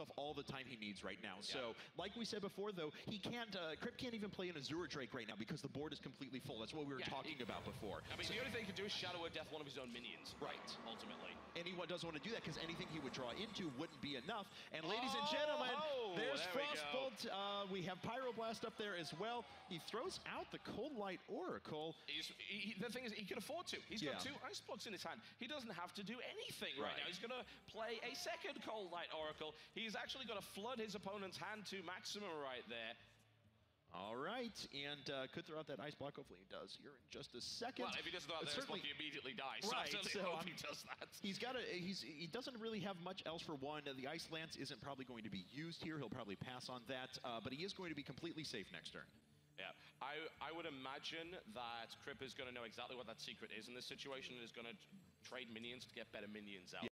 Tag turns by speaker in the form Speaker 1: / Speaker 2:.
Speaker 1: stuff all the time he needs right now. So, like we said before, though, he can't. Uh, Crip can't even play an Azure Drake right now because the board is completely full. That's what we were
Speaker 2: Yeah,
Speaker 1: talking
Speaker 2: he-
Speaker 1: about before.
Speaker 2: I mean, the only thing he can do is Shadow Word: Death one of his own minions.
Speaker 1: Right.
Speaker 2: Ultimately.
Speaker 1: and he doesn't want to do that because anything he would draw into wouldn't be enough. And ladies and
Speaker 2: Oh,
Speaker 1: gentlemen,
Speaker 2: oh,
Speaker 1: there's
Speaker 2: there we
Speaker 1: Uh, we have Pyroblast up there as well. He throws out the Coldlight Oracle.
Speaker 2: He's, he, he- the thing is, he can afford to. He's got two ice blocks in his hand. He doesn't have to do anything right,
Speaker 1: Right.
Speaker 2: now. He's going to play a second Coldlight Oracle. He's actually going to flood his opponent's hand to maximum right there.
Speaker 1: Right, and uh, could throw out that ice block. Hopefully he does here in just a second.
Speaker 2: Well, if he doesn't throw out the ice block, he immediately dies. So I
Speaker 1: Right, so
Speaker 2: hope
Speaker 1: I'm-
Speaker 2: he does that.
Speaker 1: He's got a. He's he doesn't really have much else for one. The ice lance isn't probably going to be used here. He'll probably pass on that, uh, but he is going to be completely safe next turn.
Speaker 2: Yeah, I, I would imagine that Crip is going to know exactly what that secret is in this situation and is going to trade minions to get better minions out.